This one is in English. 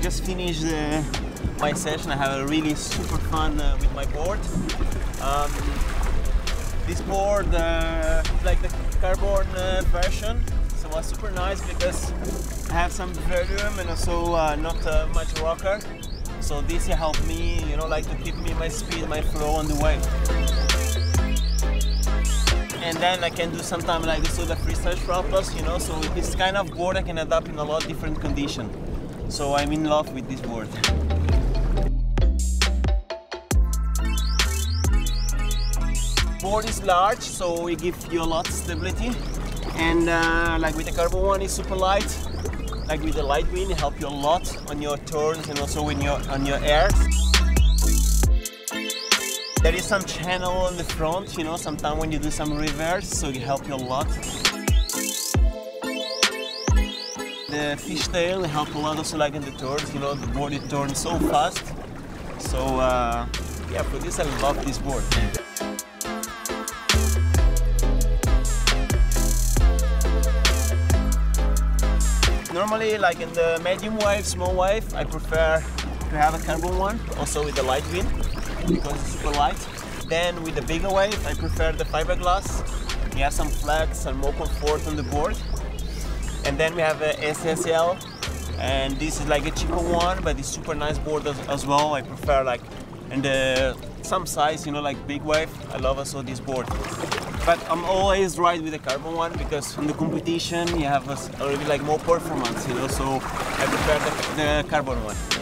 just finished uh, my session. I have a really super fun uh, with my board. Um, this board, uh, like the carbon uh, version, so was super nice because I have some volume and also uh, not uh, much rocker. So this helped me, you know, like to keep me my speed, my flow on the way. And then I can do sometimes like this with the freestyle strapless, you know, so this kind of board I can adapt in a lot different conditions. So I'm in love with this board. Board is large, so it gives you a lot of stability. And uh, like with the carbon one, it's super light. Like with the light wind, it helps you a lot on your turns and also when you're on your air. There is some channel on the front, you know, sometimes when you do some reverse, so it helps you a lot. The fishtail help a lot also like in the turns, you know, the board it turns so fast. So uh, yeah, for this I love this board. Normally, like in the medium wave, small wave, I prefer to have a carbon one, also with the light wind, because it's super light. Then with the bigger wave, I prefer the fiberglass. You have some flex and more comfort on the board. And then we have a SSL, and this is like a cheaper one, but it's super nice board as, as well. I prefer like, and the some size, you know, like big wave. I love also this board. But I'm always right with the carbon one because in the competition you have a, a little bit like more performance, you know. So I prefer the, the carbon one.